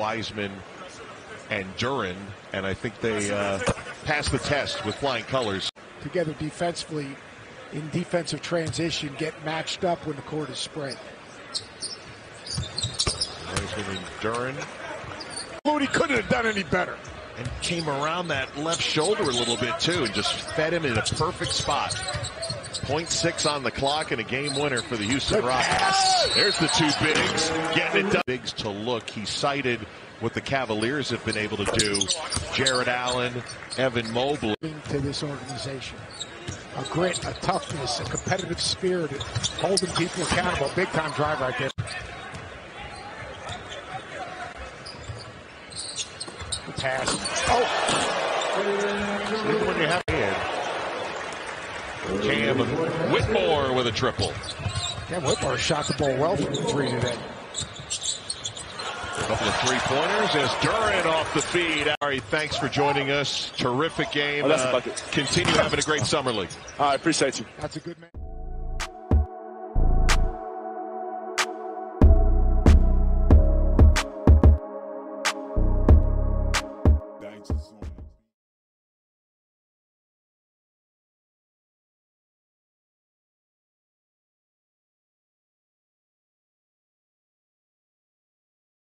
Wiseman and Duren, and I think they uh, passed the test with flying colors. Together defensively, in defensive transition, get matched up when the court is spread. Wiseman and Duren. Moody couldn't have done any better. And came around that left shoulder a little bit too and just fed him in a perfect spot. 0.6 on the clock and a game winner for the Houston Rockets. There's the two bigs getting it done. Bigs to look. He cited what the Cavaliers have been able to do. Jarrett Allen, Evan Mobley. To this organization. A grit, a toughness, a competitive spirit, holding people accountable. Big time drive right there. Pass. Oh! When you have him. Whitmore with a triple. Yeah, Whitmore shot the ball well from three today. A couple of three-pointers as Duren off the feed. Ari, thanks for joining us. Terrific game. Oh, that's a uh, bucket. Continue having a great summer league. I appreciate you. That's a good man. Thanks.